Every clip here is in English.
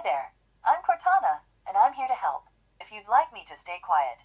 Hi there, I'm Cortana, and I'm here to help, if you'd like me to stay quiet.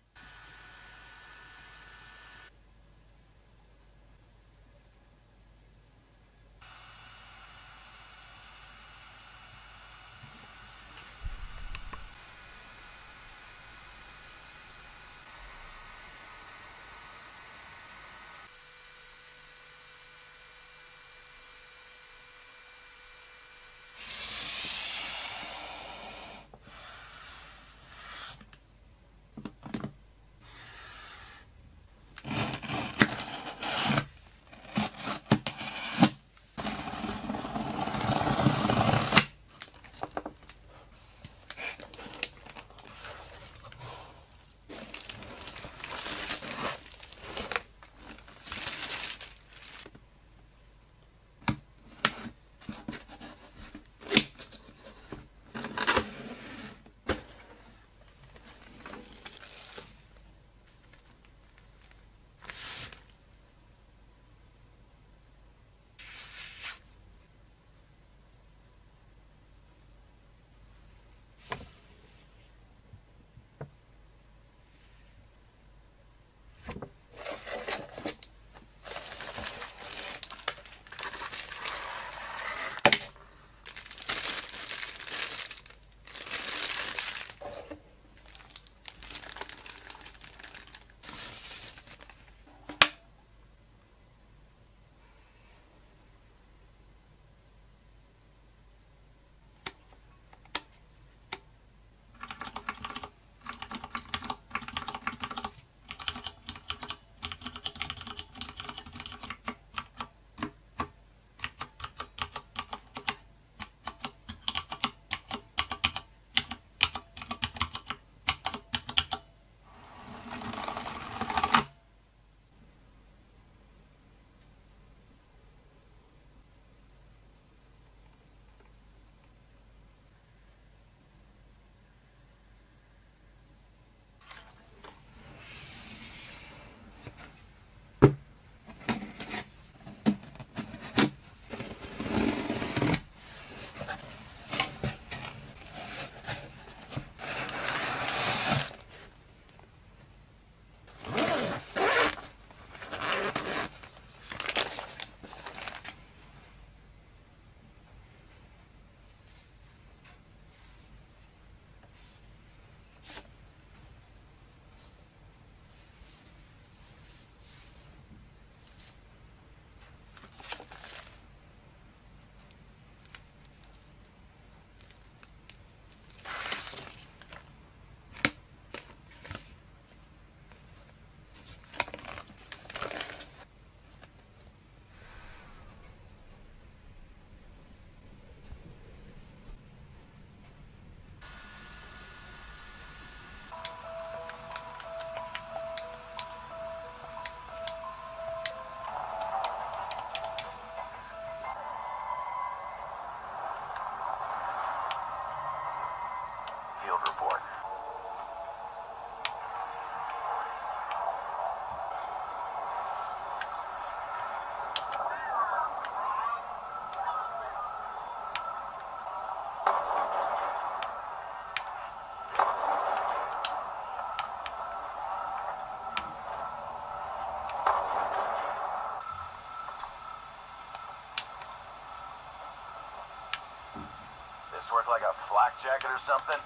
This work like a flak jacket or something?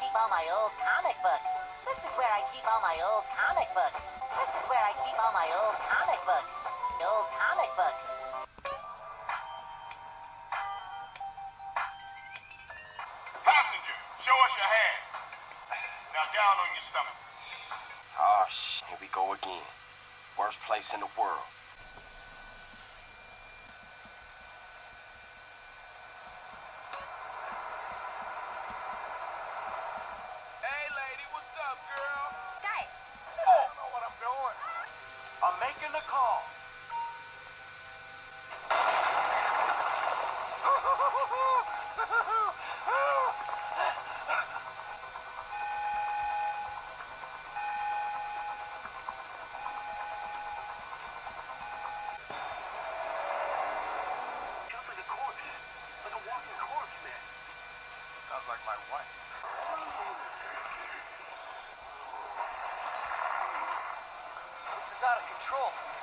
Keep all my old comic books. This is where I keep all my old comic books. This is where I keep all my old comic books. Old comic books. Passenger, show us your hand. Now down on your stomach. Ah, oh, sh! Here we go again. Worst place in the world. A call. Sounds like a corpse. Like a walking corpse, man. Sounds like my wife. This is out of control.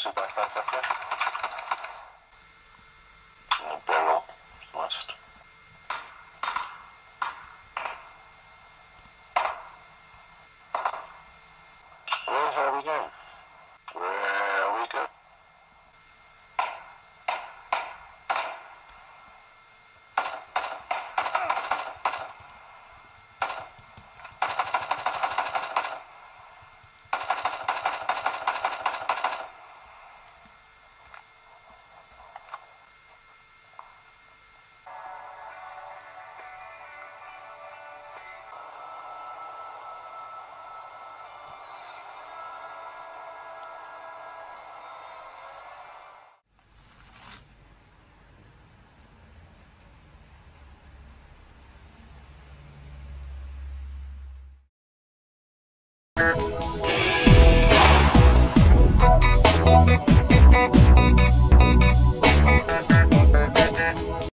su pasar